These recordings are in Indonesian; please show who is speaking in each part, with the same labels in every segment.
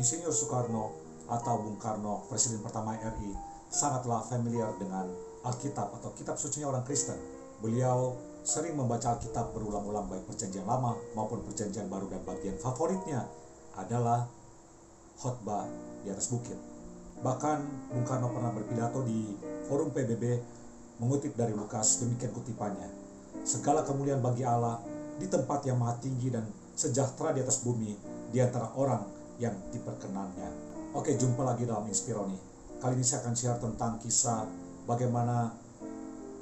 Speaker 1: Insinyur Soekarno atau Bung Karno, Presiden pertama RI, sangatlah familiar dengan Alkitab atau kitab sucinya orang Kristen. Beliau sering membaca Alkitab berulang-ulang baik perjanjian lama maupun perjanjian baru dan bagian favoritnya adalah khotbah di atas bukit. Bahkan Bung Karno pernah berpidato di forum PBB mengutip dari Lukas demikian kutipannya. Segala kemuliaan bagi Allah di tempat yang maha tinggi dan sejahtera di atas bumi di antara orang yang diperkenannya. Oke, jumpa lagi dalam Inspironi. Kali ini saya akan share tentang kisah bagaimana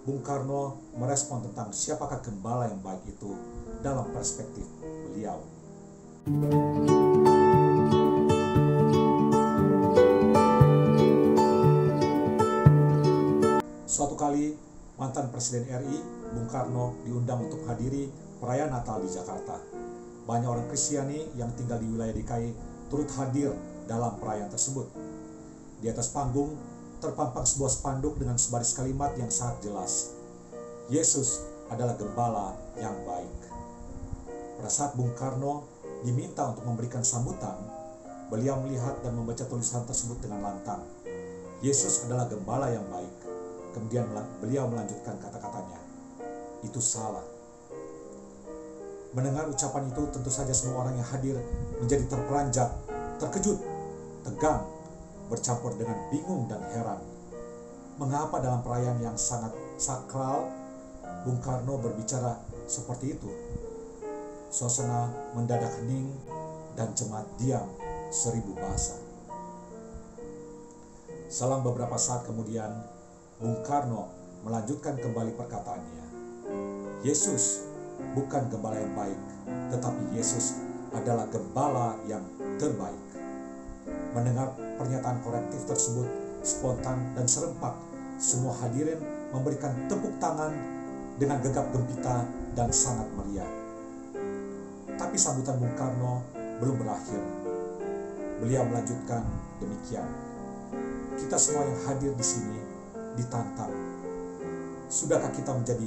Speaker 1: Bung Karno merespon tentang siapakah gembala yang baik itu dalam perspektif beliau. Suatu kali, mantan Presiden RI, Bung Karno, diundang untuk hadiri perayaan Natal di Jakarta. Banyak orang Kristiani yang tinggal di wilayah DKI turut hadir dalam perayaan tersebut. Di atas panggung, terpampang sebuah spanduk dengan sebaris kalimat yang sangat jelas. Yesus adalah gembala yang baik. Pada saat Bung Karno diminta untuk memberikan sambutan, beliau melihat dan membaca tulisan tersebut dengan lantang. Yesus adalah gembala yang baik. Kemudian beliau melanjutkan kata-katanya. Itu salah. Mendengar ucapan itu tentu saja semua orang yang hadir menjadi terperanjat, terkejut, tegang, bercampur dengan bingung dan heran. Mengapa dalam perayaan yang sangat sakral, Bung Karno berbicara seperti itu? Suasana mendadak hening dan jemaat diam seribu bahasa. Selang beberapa saat kemudian, Bung Karno melanjutkan kembali perkataannya. Yesus bukan gembala yang baik, tetapi Yesus adalah gembala yang terbaik. Mendengar pernyataan korektif tersebut spontan dan serempak, semua hadirin memberikan tepuk tangan dengan gegap gempita dan sangat meriah. Tapi sambutan Bung Karno belum berakhir. Beliau melanjutkan demikian. Kita semua yang hadir di sini ditantang. Sudahkah kita menjadi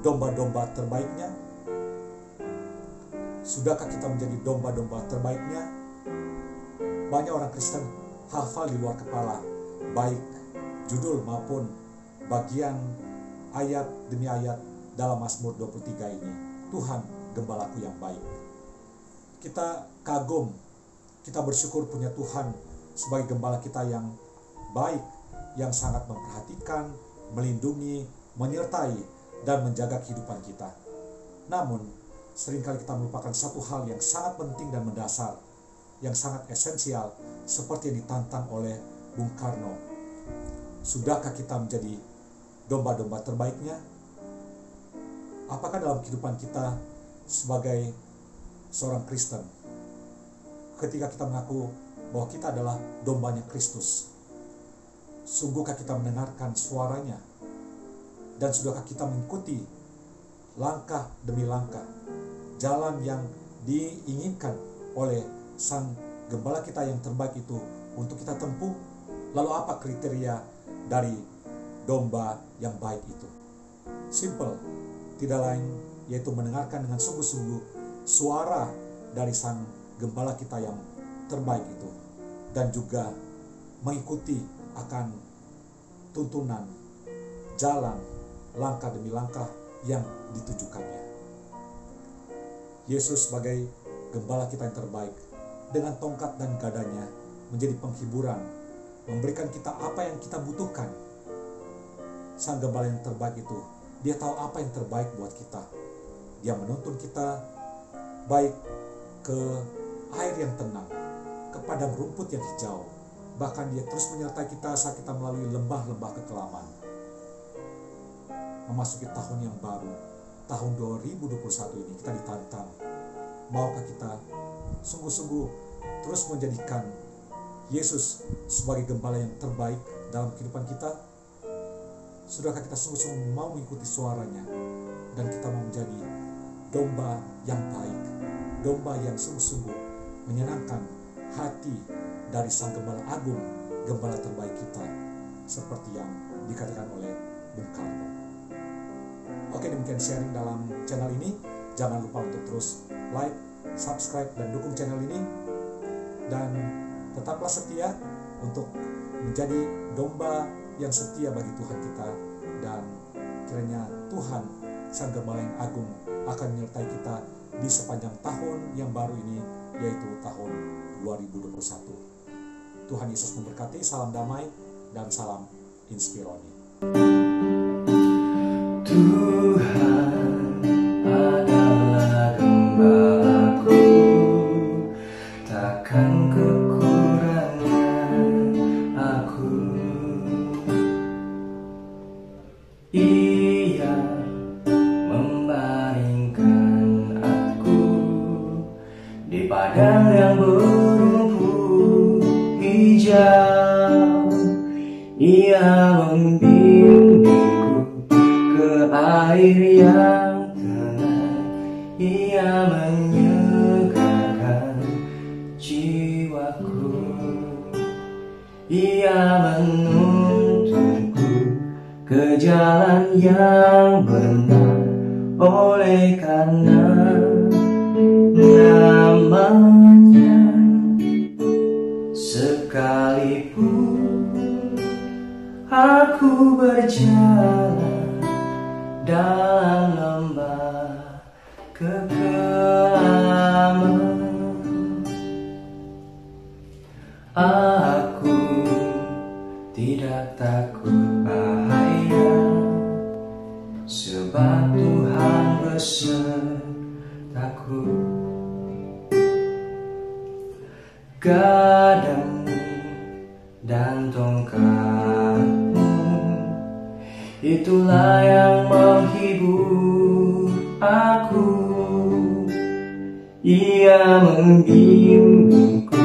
Speaker 1: domba-domba terbaiknya? Sudahkah kita menjadi domba-domba terbaiknya? Banyak orang Kristen hafal di luar kepala, baik judul maupun bagian ayat demi ayat dalam Mazmur 23 ini. Tuhan gembalaku yang baik. Kita kagum, kita bersyukur punya Tuhan sebagai gembala kita yang baik, yang sangat memperhatikan, melindungi, menyertai, dan menjaga kehidupan kita. Namun, sering kali kita melupakan satu hal yang sangat penting dan mendasar, yang sangat esensial, seperti yang ditantang oleh Bung Karno. Sudahkah kita menjadi domba-domba terbaiknya? Apakah dalam kehidupan kita sebagai seorang Kristen, ketika kita mengaku bahwa kita adalah dombanya Kristus, sungguhkah kita mendengarkan suaranya? Dan sudahkah kita mengikuti langkah demi langkah jalan yang diinginkan oleh sang gembala kita yang terbaik itu untuk kita tempuh? Lalu apa kriteria dari domba yang baik itu? Simple, tidak lain yaitu mendengarkan dengan sungguh-sungguh suara dari sang gembala kita yang terbaik itu dan juga mengikuti akan tuntunan jalan langkah demi langkah yang ditujukannya. Yesus sebagai gembala kita yang terbaik dengan tongkat dan gadanya menjadi penghiburan, memberikan kita apa yang kita butuhkan. Sang gembala yang terbaik itu, dia tahu apa yang terbaik buat kita. Dia menuntun kita baik ke air yang tenang, ke padang rumput yang hijau. Bahkan dia terus menyertai kita saat kita melalui lembah-lembah kekelaman. Memasuki tahun yang baru, tahun 2021 ini kita ditantang. Maukah kita sungguh-sungguh terus menjadikan Yesus sebagai gembala yang terbaik dalam kehidupan kita? Sudahkah kita sungguh-sungguh mau mengikuti suaranya dan kita mau menjadi domba yang baik, domba yang sungguh-sungguh menyenangkan hati dari sang gembala agung, gembala terbaik kita, seperti yang dikatakan oleh Bung Karno. Oke demikian sharing dalam channel ini. Jangan lupa untuk terus like, subscribe, dan dukung channel ini. Dan Tetaplah setia untuk menjadi domba yang setia bagi Tuhan kita dan kiranya Tuhan Sang Gembala yang Agung akan menyertai kita di sepanjang tahun yang baru ini yaitu tahun 2021. Tuhan Yesus memberkati, salam damai dan salam inspironi.
Speaker 2: Tuhan Ia membimbingku ke air yang tenang Ia menyegarkan jiwaku. Ia menuntunku ke jalan yang benar Oleh karena namanya Sekalipun aku berjalan dalam lembah kekelaman Aku tidak takut bahaya Sebab Tuhan besertaku Gadangmu Itulah yang menghibur aku. Ia membimbingku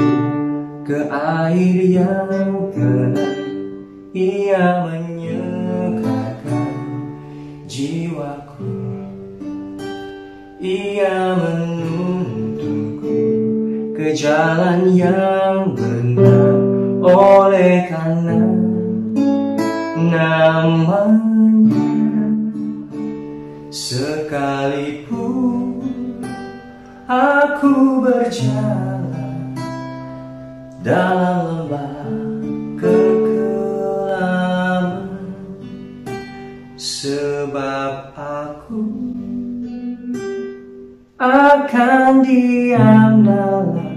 Speaker 2: ke air yang tenang Ia menyegarkan jiwaku. Ia menuntunku ke jalan yang benar. Oleh karena namanya Sekalipun aku berjalan dalam lembah kekelaman Sebab aku akan diam dalam